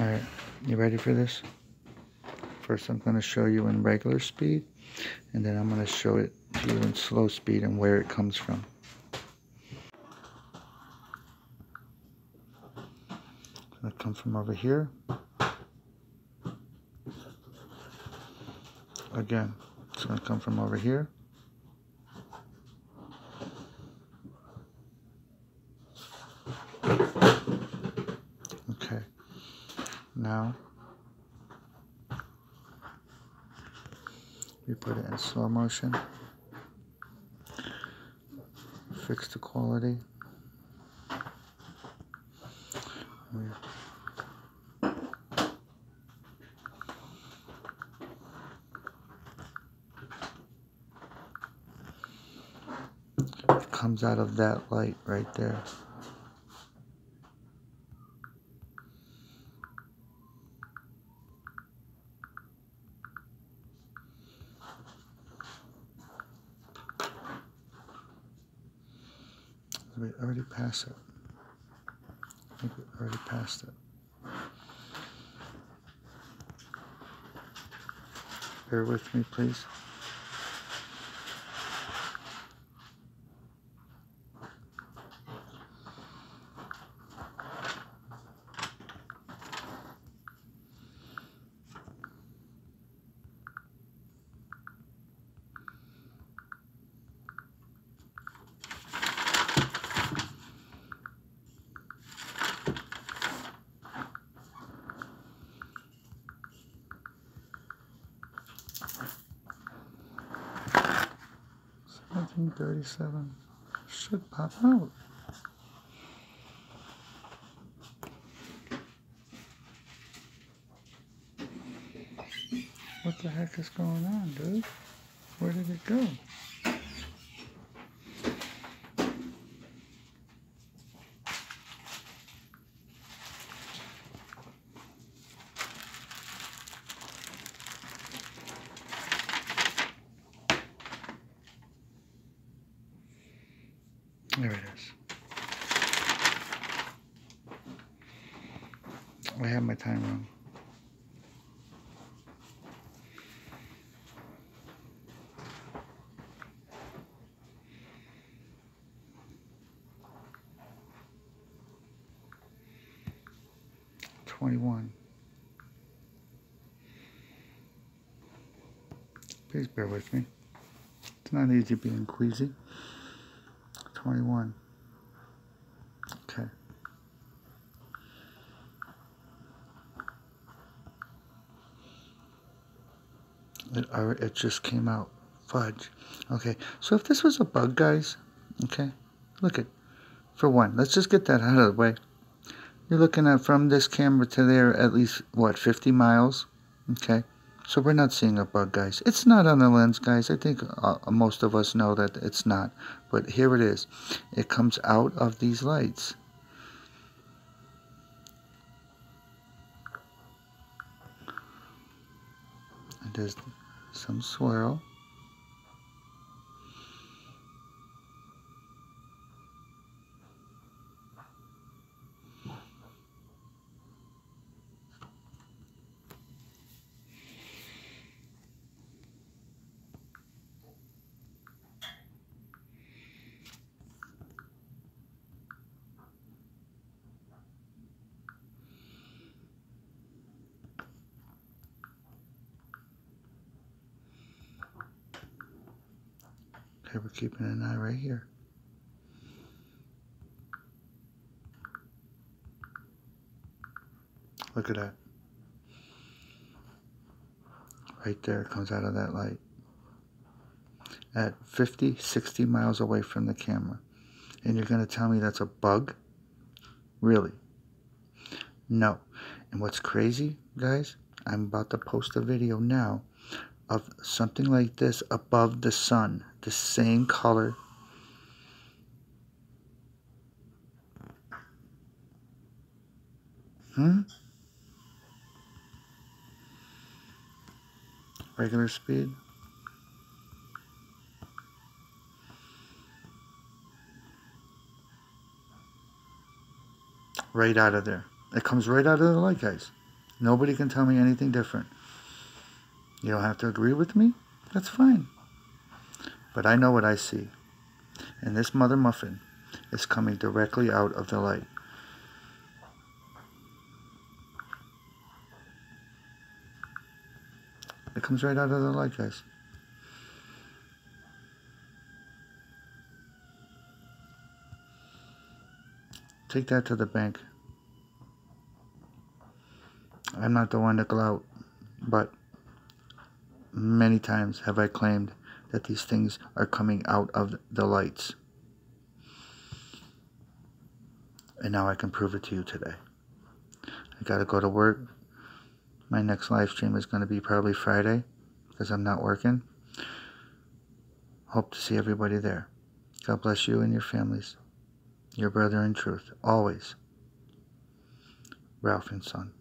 Alright, you ready for this? First I'm going to show you in regular speed, and then I'm going to show it to you in slow speed and where it comes from. It's going to come from over here. Again, it's going to come from over here. Okay. We put it in slow motion. Fix the quality. It comes out of that light right there. We already passed it. I think we already passed it. Bear with me, please. Seventeen thirty-seven should pop out. What the heck is going on, dude? Where did it go? There it is. I have my time wrong. Twenty-one. Please bear with me. It's not easy being queasy. 21. Okay. It, it just came out. Fudge. Okay, so if this was a bug, guys, okay, look at, for one, let's just get that out of the way. You're looking at from this camera to there at least, what, 50 miles? Okay. So we're not seeing a bug, guys. It's not on the lens, guys. I think uh, most of us know that it's not. But here it is. It comes out of these lights. And there's some swirl. We're keeping an eye right here. Look at that. Right there, comes out of that light. At 50, 60 miles away from the camera. And you're going to tell me that's a bug? Really? No. And what's crazy, guys? I'm about to post a video now of something like this above the sun, the same color. Hmm? Regular speed. Right out of there. It comes right out of the light, guys. Nobody can tell me anything different. You don't have to agree with me. That's fine. But I know what I see. And this mother muffin is coming directly out of the light. It comes right out of the light, guys. Take that to the bank. I'm not the one to gloat, but many times have I claimed that these things are coming out of the lights. And now I can prove it to you today. I gotta go to work. My next live stream is gonna be probably Friday because I'm not working. Hope to see everybody there. God bless you and your families. Your brother in truth, always. Ralph and Son.